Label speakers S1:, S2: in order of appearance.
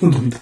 S1: 嗯。